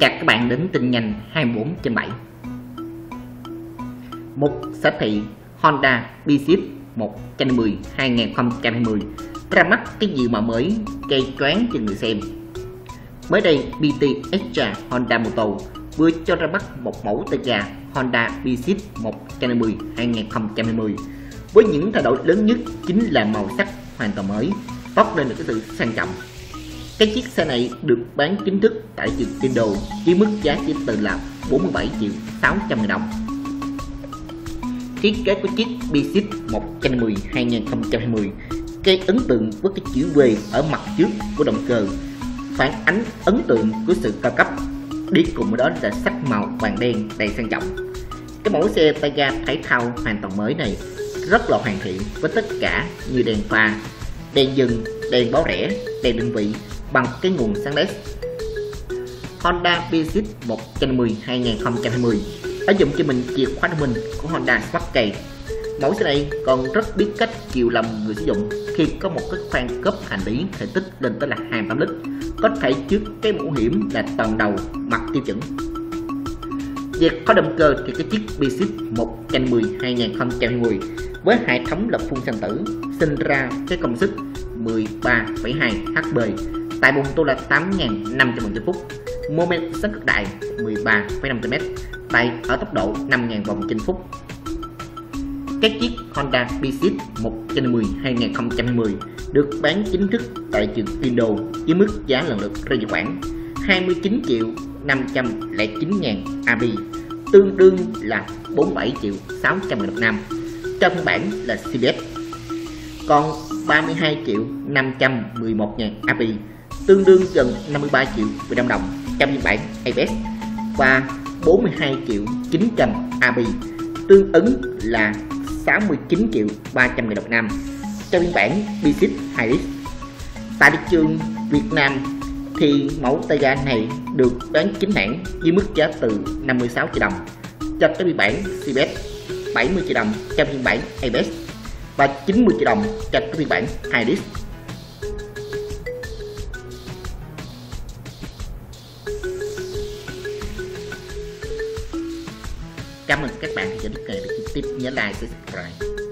Chào các bạn đến tin nhanh 24 trên 7 Một sở thị Honda Bzip 110 2020 ra mắt cái gì mà mới, gây choáng cho người xem. Mới đây BT Extra Honda Motor vừa cho ra mắt một mẫu tay gà Honda Bzip 110 2020 với những thay đổi lớn nhất chính là màu sắc hoàn toàn mới, toát lên được cái sự sang trọng cái chiếc xe này được bán chính thức tại trường Tiên Đồ với mức giá chỉ từ là 47 triệu 800 000 đồng. Thiết kế của chiếc Bixit 110 2020 gây ấn tượng với cái chữ V ở mặt trước của động cơ, phản ánh ấn tượng của sự cao cấp. Đi cùng với đó là sắc màu vàng đen đầy sang trọng. Cái mẫu xe tay ga thể thao hoàn toàn mới này rất là hoàn thiện với tất cả như đèn pha, đèn dừng, đèn báo rẽ, đèn định vị bằng cái nguồn sáng LED. Honda Bzip 110 2020 đã dùng cho mình chìa khóa thông minh của Honda Smart Key. Mẫu xe này còn rất biết cách chiều lòng người sử dụng khi có một cái khoang cốp hành lý thể tích lên tới là 28 lít, có thể trước cái mũ hiểm là toàn đầu mặt tiêu chuẩn. Về có động cơ thì cái chiếc Bzip 110 2010 với hệ thống lập phun xăng tử sinh ra cái công suất 13,2 HP tại bùng tôi là 8.500 vòng trên phút. Mô men rất cực đại 13,5 m tại ở tốc độ 5.000 vòng trên phút. Các chiếc Honda Bzip 110 2010 được bán chính thức tại trường Indo với mức giá lần lượt rơi vào khoảng 29 triệu 509 ngàn AB tương đương là 47 triệu 600 ngàn Việt Nam. Trong phiên bản là CBS còn 32 triệu 511 ngàn AB tương đương gần 53 triệu Việt Nam đồng trong phiên bản ABS và 42 triệu 900 AB tương ứng là 69 triệu 300 ngàn đồng Nam. Trong phiên bản Basic Hybrid tại thị trường Việt Nam thì mẫu tay ga này được bán chính hãng với mức giá từ 56 triệu đồng cho tới phiên bản CBS 70 triệu đồng cho phiên bản ABS và 90 triệu đồng cho phiên bản Hybrid Cảm ơn các bạn đã theo dõi clip này. Tiếp nhớ like và subscribe.